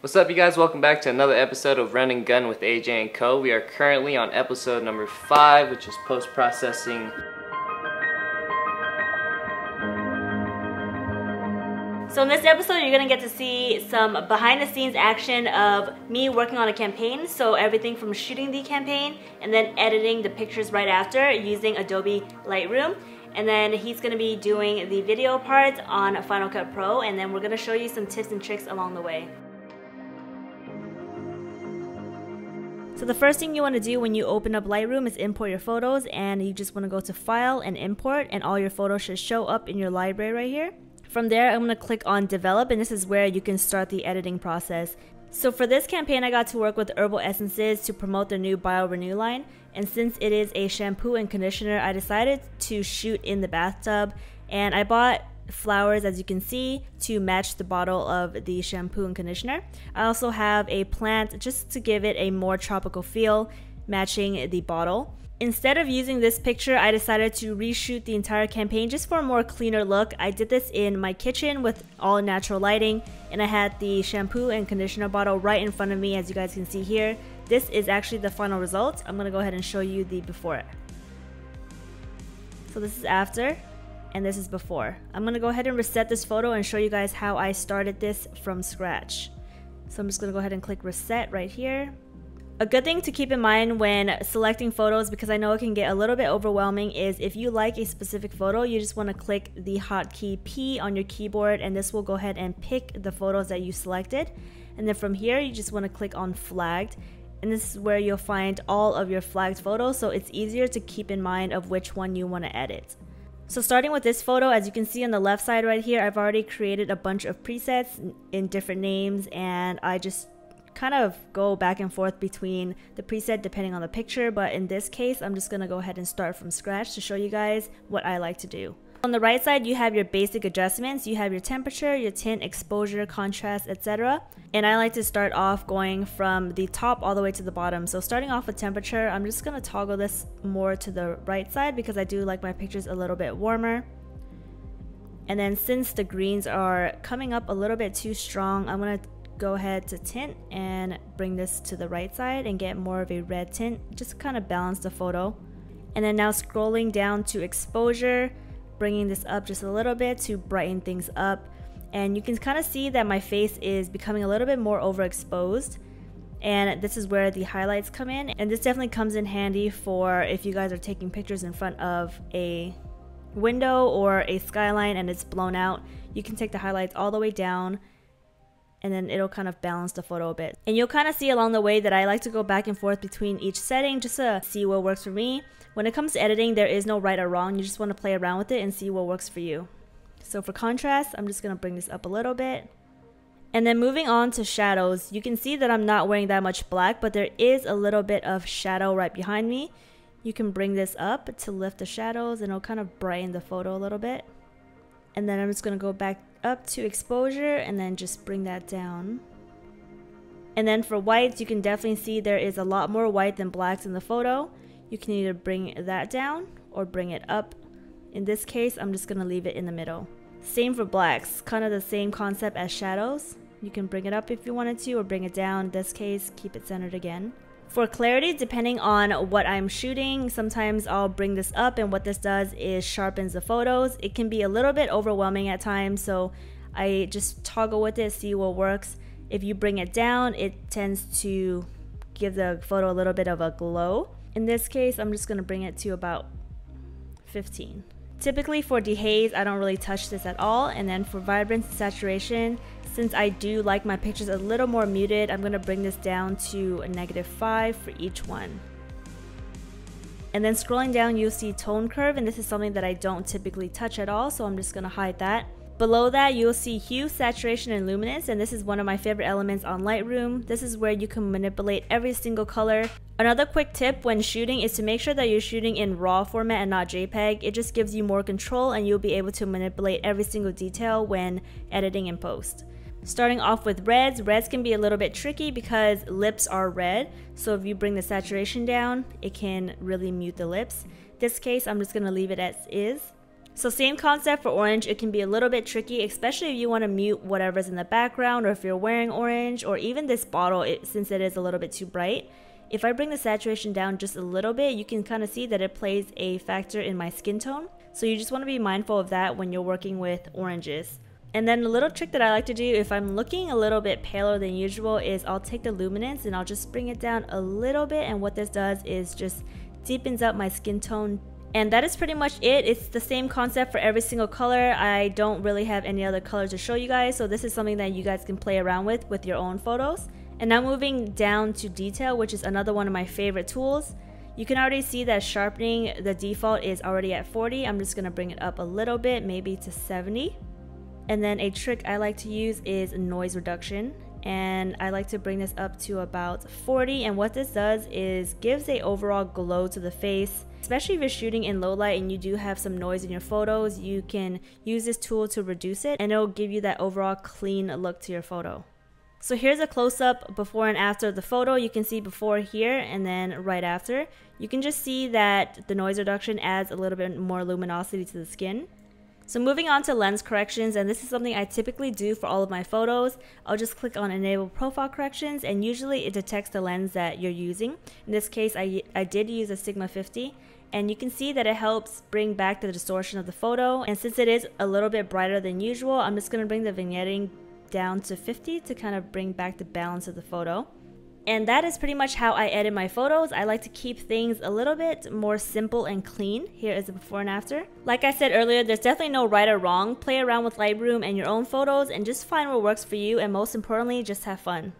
What's up you guys? Welcome back to another episode of Run and Gun with AJ and Co. We are currently on episode number 5, which is post-processing. So in this episode, you're gonna get to see some behind the scenes action of me working on a campaign. So everything from shooting the campaign and then editing the pictures right after using Adobe Lightroom. And then he's gonna be doing the video part on Final Cut Pro and then we're gonna show you some tips and tricks along the way. So the first thing you want to do when you open up Lightroom is import your photos and you just want to go to file and import and all your photos should show up in your library right here. From there, I'm going to click on develop and this is where you can start the editing process. So for this campaign, I got to work with Herbal Essences to promote their new Bio Renew line. And since it is a shampoo and conditioner, I decided to shoot in the bathtub and I bought flowers as you can see to match the bottle of the shampoo and conditioner. I also have a plant just to give it a more tropical feel matching the bottle. Instead of using this picture, I decided to reshoot the entire campaign just for a more cleaner look. I did this in my kitchen with all natural lighting and I had the shampoo and conditioner bottle right in front of me as you guys can see here. This is actually the final result. I'm going to go ahead and show you the before. So this is after and this is before. I'm gonna go ahead and reset this photo and show you guys how I started this from scratch. So I'm just gonna go ahead and click reset right here. A good thing to keep in mind when selecting photos, because I know it can get a little bit overwhelming, is if you like a specific photo, you just want to click the hotkey P on your keyboard and this will go ahead and pick the photos that you selected. And then from here, you just want to click on flagged. And this is where you'll find all of your flagged photos, so it's easier to keep in mind of which one you want to edit. So starting with this photo, as you can see on the left side right here, I've already created a bunch of presets in different names and I just kind of go back and forth between the preset depending on the picture, but in this case, I'm just gonna go ahead and start from scratch to show you guys what I like to do. On the right side, you have your basic adjustments. You have your temperature, your tint, exposure, contrast, etc. And I like to start off going from the top all the way to the bottom. So starting off with temperature, I'm just gonna toggle this more to the right side because I do like my pictures a little bit warmer. And then since the greens are coming up a little bit too strong, I'm gonna go ahead to tint and bring this to the right side and get more of a red tint, just kind of balance the photo. And then now scrolling down to exposure, bringing this up just a little bit to brighten things up. And you can kind of see that my face is becoming a little bit more overexposed. And this is where the highlights come in. And this definitely comes in handy for if you guys are taking pictures in front of a window or a skyline and it's blown out. You can take the highlights all the way down and then it'll kind of balance the photo a bit. And you'll kind of see along the way that I like to go back and forth between each setting just to see what works for me. When it comes to editing, there is no right or wrong. You just want to play around with it and see what works for you. So for contrast, I'm just going to bring this up a little bit. And then moving on to shadows, you can see that I'm not wearing that much black, but there is a little bit of shadow right behind me. You can bring this up to lift the shadows and it'll kind of brighten the photo a little bit. And then I'm just going to go back up to exposure and then just bring that down. And then for whites, you can definitely see there is a lot more white than blacks in the photo. You can either bring that down or bring it up. In this case, I'm just going to leave it in the middle. Same for blacks, kind of the same concept as shadows. You can bring it up if you wanted to or bring it down. In this case, keep it centered again. For clarity, depending on what I'm shooting, sometimes I'll bring this up and what this does is sharpens the photos. It can be a little bit overwhelming at times, so I just toggle with it, see what works. If you bring it down, it tends to give the photo a little bit of a glow. In this case, I'm just gonna bring it to about 15. Typically for dehaze, I don't really touch this at all. And then for vibrance and saturation, since I do like my pictures a little more muted, I'm gonna bring this down to a negative five for each one. And then scrolling down, you'll see tone curve, and this is something that I don't typically touch at all, so I'm just gonna hide that. Below that, you'll see hue, saturation, and luminance, and this is one of my favorite elements on Lightroom. This is where you can manipulate every single color. Another quick tip when shooting is to make sure that you're shooting in RAW format and not JPEG. It just gives you more control and you'll be able to manipulate every single detail when editing in post. Starting off with reds, reds can be a little bit tricky because lips are red. So if you bring the saturation down, it can really mute the lips. This case, I'm just gonna leave it as is. So same concept for orange, it can be a little bit tricky, especially if you want to mute whatever's in the background or if you're wearing orange or even this bottle it, since it is a little bit too bright. If I bring the saturation down just a little bit, you can kind of see that it plays a factor in my skin tone. So you just want to be mindful of that when you're working with oranges. And then a little trick that I like to do if I'm looking a little bit paler than usual is I'll take the luminance and I'll just bring it down a little bit and what this does is just deepens up my skin tone and that is pretty much it. It's the same concept for every single color. I don't really have any other colors to show you guys, so this is something that you guys can play around with with your own photos. And now moving down to detail, which is another one of my favorite tools. You can already see that sharpening, the default is already at 40. I'm just gonna bring it up a little bit, maybe to 70. And then a trick I like to use is noise reduction. And I like to bring this up to about 40 and what this does is gives a overall glow to the face. Especially if you're shooting in low light and you do have some noise in your photos you can use this tool to reduce it. And it'll give you that overall clean look to your photo. So here's a close-up before and after the photo. You can see before here and then right after. You can just see that the noise reduction adds a little bit more luminosity to the skin so moving on to lens corrections, and this is something I typically do for all of my photos. I'll just click on enable profile corrections and usually it detects the lens that you're using. In this case, I, I did use a Sigma 50 and you can see that it helps bring back the distortion of the photo. And since it is a little bit brighter than usual, I'm just gonna bring the vignetting down to 50 to kind of bring back the balance of the photo. And that is pretty much how I edit my photos. I like to keep things a little bit more simple and clean. Here is the before and after. Like I said earlier, there's definitely no right or wrong. Play around with Lightroom and your own photos and just find what works for you and most importantly, just have fun.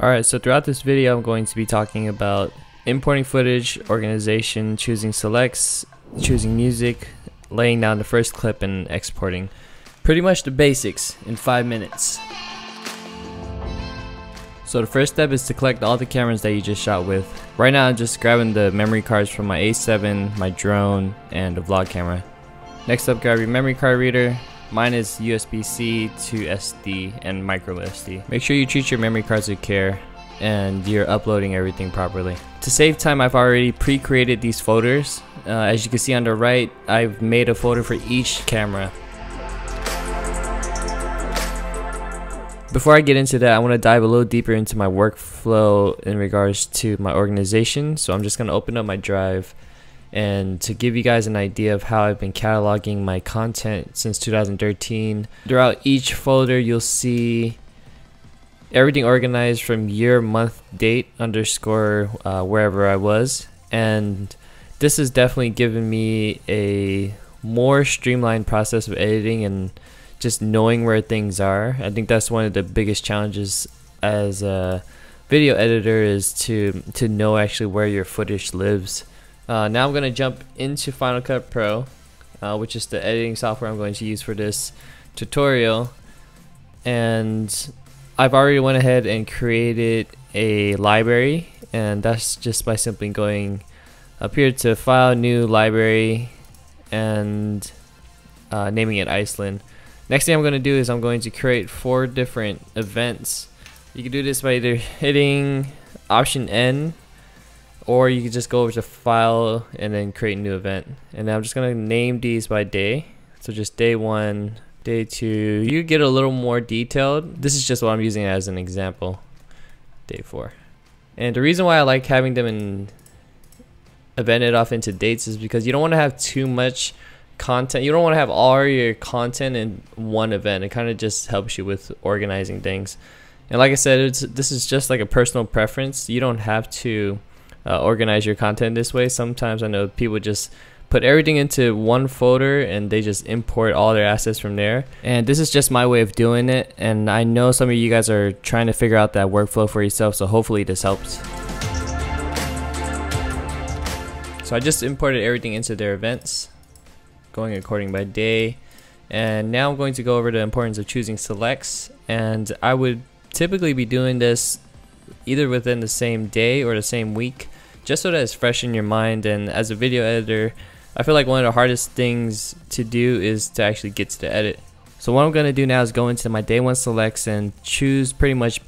Alright, so throughout this video I'm going to be talking about importing footage, organization, choosing selects, choosing music, laying down the first clip and exporting. Pretty much the basics in 5 minutes. So the first step is to collect all the cameras that you just shot with. Right now I'm just grabbing the memory cards from my A7, my drone, and the vlog camera. Next up grab your memory card reader. Mine is USB-C to SD and micro SD. Make sure you treat your memory cards with care and you're uploading everything properly. To save time I've already pre-created these folders. Uh, as you can see on the right I've made a folder for each camera Before I get into that, I want to dive a little deeper into my workflow in regards to my organization. So I'm just going to open up my drive and to give you guys an idea of how I've been cataloging my content since 2013. Throughout each folder, you'll see everything organized from year, month, date, underscore, uh, wherever I was. And this has definitely given me a more streamlined process of editing and just knowing where things are. I think that's one of the biggest challenges as a video editor is to to know actually where your footage lives. Uh, now I'm going to jump into Final Cut Pro, uh, which is the editing software I'm going to use for this tutorial. And I've already went ahead and created a library and that's just by simply going up here to File, New Library and uh, naming it Iceland. Next thing I'm going to do is I'm going to create four different events. You can do this by either hitting option N or you can just go over to file and then create a new event. And I'm just going to name these by day. So just day one, day two. You get a little more detailed. This is just what I'm using as an example. Day four. And the reason why I like having them in evented off into dates is because you don't want to have too much content. You don't want to have all your content in one event. It kind of just helps you with organizing things. And like I said, it's this is just like a personal preference. You don't have to uh, organize your content this way. Sometimes I know people just put everything into one folder and they just import all their assets from there. And this is just my way of doing it. And I know some of you guys are trying to figure out that workflow for yourself. So hopefully this helps. So I just imported everything into their events going according by day. And now I'm going to go over the importance of choosing selects. And I would typically be doing this either within the same day or the same week, just so that it's fresh in your mind. And as a video editor, I feel like one of the hardest things to do is to actually get to the edit. So what I'm going to do now is go into my day one selects and choose pretty much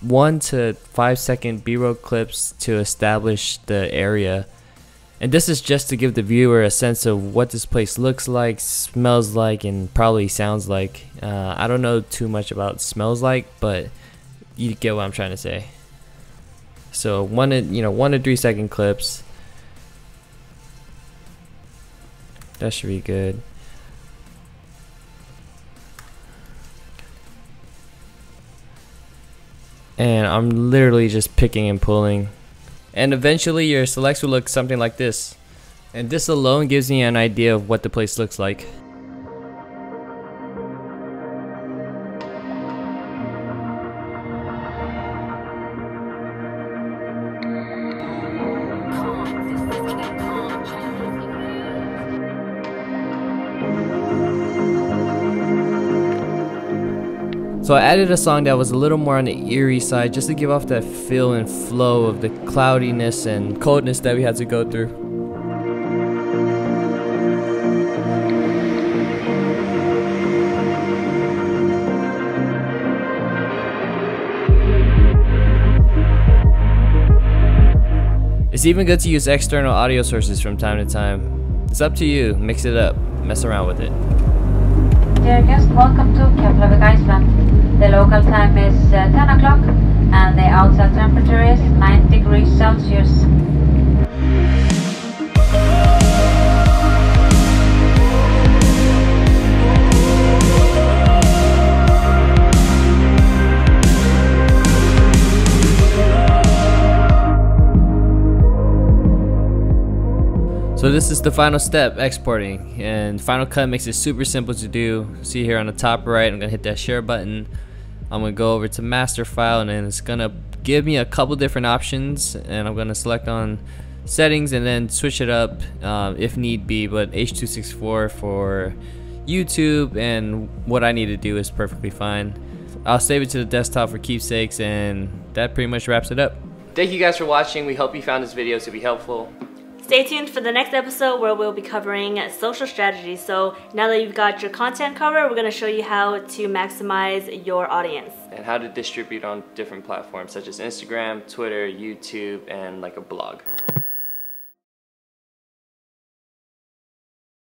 one to five second b-roll clips to establish the area And this is just to give the viewer a sense of what this place looks like, smells like, and probably sounds like. Uh, I don't know too much about smells like, but you get what I'm trying to say. So one to you know one to three second clips. That should be good. And I'm literally just picking and pulling. And eventually your selects will look something like this. And this alone gives me an idea of what the place looks like. So I added a song that was a little more on the eerie side just to give off that feel and flow of the cloudiness and coldness that we had to go through. It's even good to use external audio sources from time to time. It's up to you, mix it up, mess around with it. Dear guests, welcome to Keflavik, Iceland. The local time is uh, 10 o'clock and the outside temperature is 9 degrees Celsius. So this is the final step, exporting. And Final Cut makes it super simple to do. See here on the top right, I'm gonna hit that share button. I'm gonna go over to master file and then it's gonna give me a couple different options and I'm gonna select on settings and then switch it up uh, if need be but H264 for YouTube and what I need to do is perfectly fine. I'll save it to the desktop for keepsakes and that pretty much wraps it up. Thank you guys for watching. We hope you found this video to be helpful. Stay tuned for the next episode where we'll be covering social strategies. So now that you've got your content covered, we're going to show you how to maximize your audience. And how to distribute on different platforms such as Instagram, Twitter, YouTube, and like a blog.